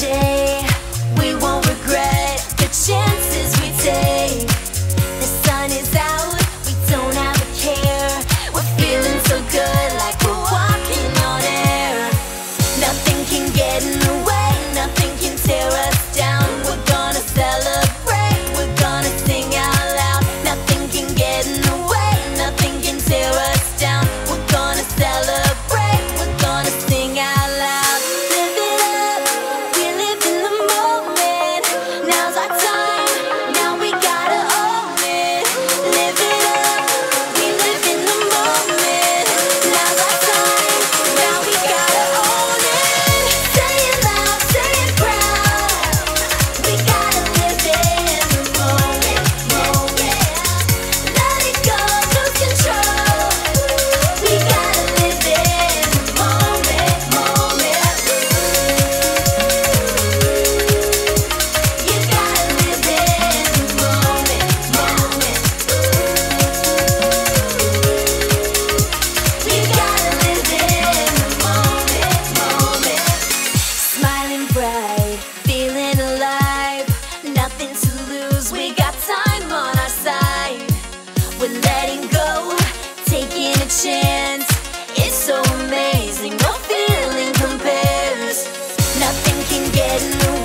day. We got time on our side. We're letting go, taking a chance. It's so amazing, no feeling compares. Nothing can get in the way